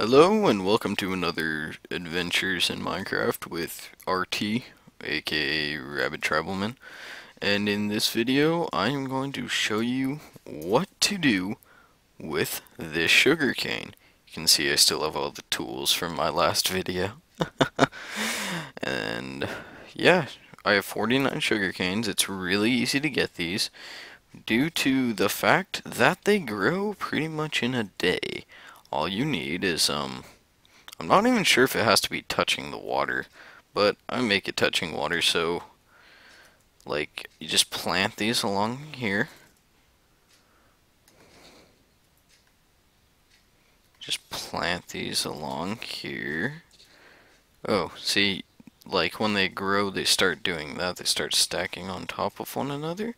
Hello and welcome to another Adventures in Minecraft with RT, aka Rabid Tribleman. And in this video, I am going to show you what to do with this sugarcane. You can see I still have all the tools from my last video. and yeah, I have 49 sugar canes. It's really easy to get these due to the fact that they grow pretty much in a day. All you need is, um, I'm not even sure if it has to be touching the water, but I make it touching water, so, like, you just plant these along here. Just plant these along here. Oh, see, like when they grow, they start doing that. They start stacking on top of one another.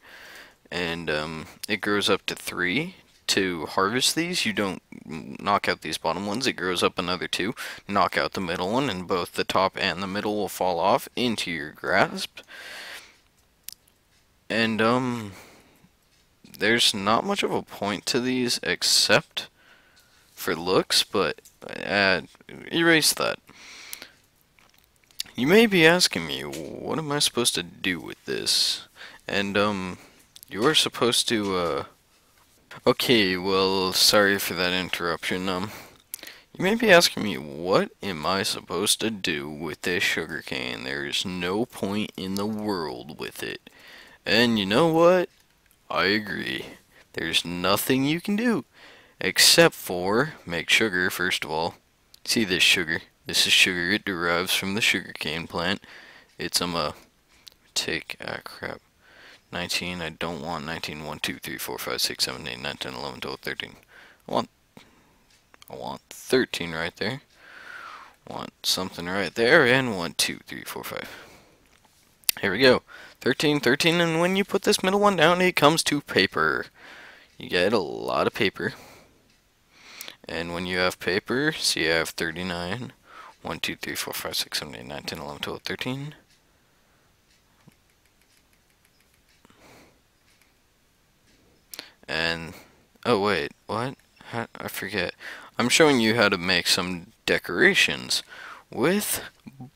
And um, it grows up to three. To harvest these, you don't knock out these bottom ones. It grows up another two. Knock out the middle one, and both the top and the middle will fall off into your grasp. And, um, there's not much of a point to these except for looks, but uh, erase that. You may be asking me, what am I supposed to do with this? And, um, you're supposed to, uh... Okay, well, sorry for that interruption, um... You may be asking me, what am I supposed to do with this sugarcane? There's no point in the world with it. And you know what? I agree. There's nothing you can do. Except for make sugar, first of all. See this sugar? This is sugar. It derives from the sugarcane plant. It's um a take ah crap. 19. I don't want 19. 1, 2, 3, 4, 5, 6, 7, 8, 9, 10, 11, 12, 13. I want I want 13 right there. Want something right there and 1, 2, 3, 4, 5. Here we go. 13, 13, and when you put this middle one down, it comes to paper. You get a lot of paper. And when you have paper, see I have 39. 1, 2, 3, 4, 5, 6, 7, 8, 9, 10, 11, 12, 13. And, oh wait, what? I forget. I'm showing you how to make some decorations with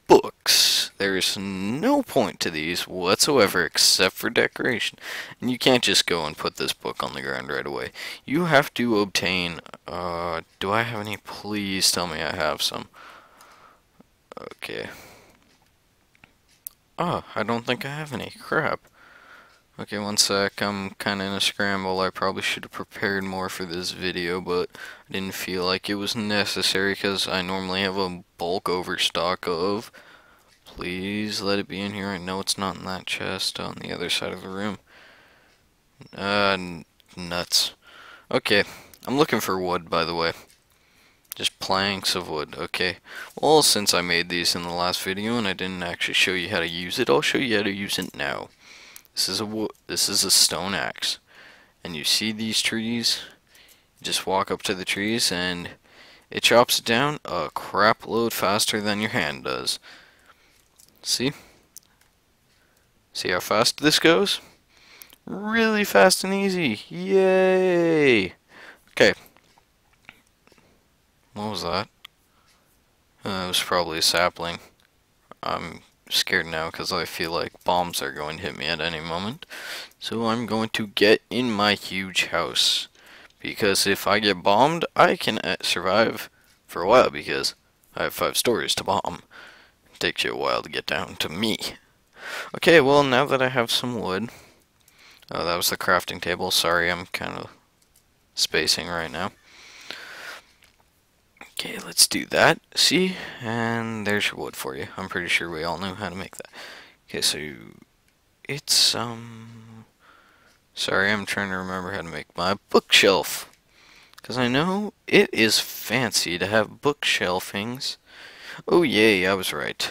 books. There's no point to these whatsoever except for decoration. And you can't just go and put this book on the ground right away. You have to obtain, uh, do I have any? Please tell me I have some. Okay. Oh, I don't think I have any. Crap. Okay, one sec. I'm kind of in a scramble. I probably should have prepared more for this video, but I didn't feel like it was necessary because I normally have a bulk overstock of. Please let it be in here. I know it's not in that chest on the other side of the room. Uh, nuts. Okay, I'm looking for wood, by the way. Just planks of wood, okay. Well, since I made these in the last video and I didn't actually show you how to use it, I'll show you how to use it now. This is a this is a stone axe. And you see these trees? You just walk up to the trees and it chops it down a crap load faster than your hand does. See? See how fast this goes? Really fast and easy. Yay! Okay, what was that? Uh, it was probably a sapling. I'm scared now because I feel like bombs are going to hit me at any moment. So I'm going to get in my huge house. Because if I get bombed, I can uh, survive for a while because I have five stories to bomb. It takes you a while to get down to me. Okay, well now that I have some wood. Oh, that was the crafting table. Sorry, I'm kind of spacing right now. Okay, let's do that. See? And there's your wood for you. I'm pretty sure we all know how to make that. Okay, so it's, um... Sorry, I'm trying to remember how to make my bookshelf. Because I know it is fancy to have bookshelfings. Oh, yay, I was right.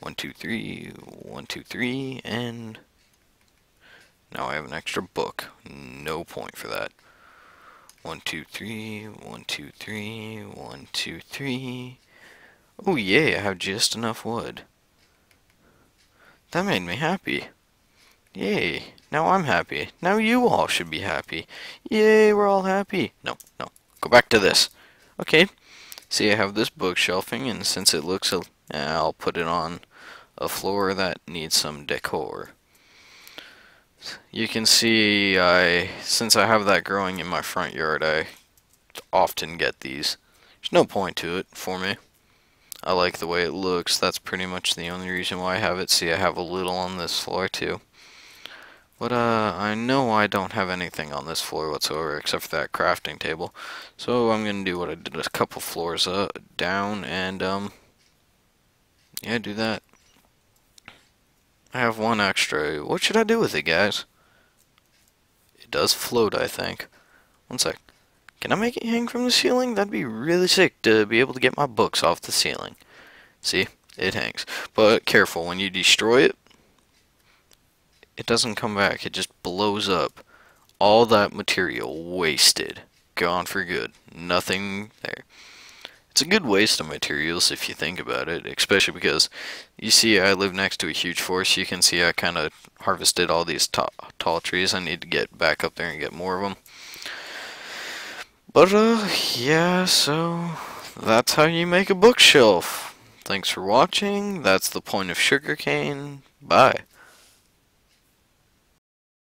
One, two, three, one, two, three, and... Now I have an extra book. No point for that. One, two, three, one, two, three, one, two, three. Oh yay, I have just enough wood. That made me happy. Yay, now I'm happy. Now you all should be happy. Yay, we're all happy. No, no, go back to this. Okay, See, I have this bookshelving, and since it looks, I'll put it on a floor that needs some decor. You can see I, since I have that growing in my front yard, I often get these. There's no point to it for me. I like the way it looks. That's pretty much the only reason why I have it. See, I have a little on this floor too. But uh, I know I don't have anything on this floor whatsoever except for that crafting table. So I'm going to do what I did a couple floors uh, down and um, yeah, do that. I have one extra. What should I do with it, guys? It does float, I think. One sec. Can I make it hang from the ceiling? That'd be really sick to be able to get my books off the ceiling. See? It hangs. But careful, when you destroy it, it doesn't come back. It just blows up. All that material wasted. Gone for good. Nothing there. It's a good waste of materials if you think about it, especially because you see I live next to a huge forest. You can see I kind of harvested all these tall trees. I need to get back up there and get more of them. But, uh, yeah, so that's how you make a bookshelf. Thanks for watching. That's the point of sugarcane. Bye.